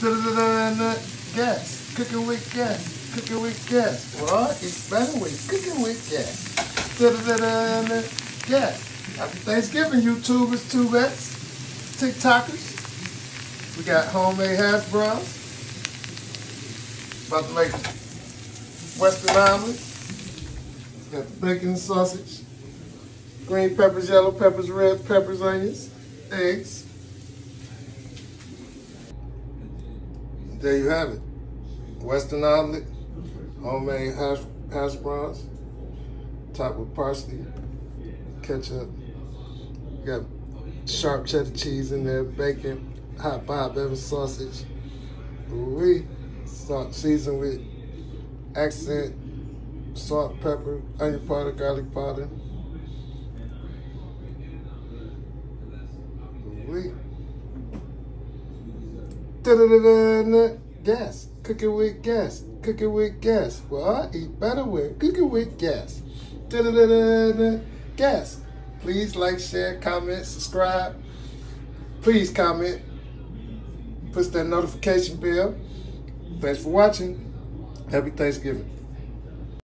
Gas. Cooking with gas. Cooking with gas. Well, it's better with cooking with gas. Gas. Happy Thanksgiving, YouTubers, tubettes, TikTokers. We got homemade hash browns. About to make Western omelet. Got the bacon sausage. Green peppers, yellow peppers, red peppers, onions, eggs. There you have it. Western omelet, homemade hash, hash browns, topped with parsley, ketchup. Got sharp cheddar cheese in there, bacon, hot Bob Evans sausage. We salt seasoned with accent, salt, pepper, onion powder, garlic powder. We gas. Cooking with gas. Cooking with gas. Well, I eat better with cooking with gas. Gas. Please like, share, comment, subscribe. Please comment. Push that notification bell. Thanks for watching. Happy Thanksgiving.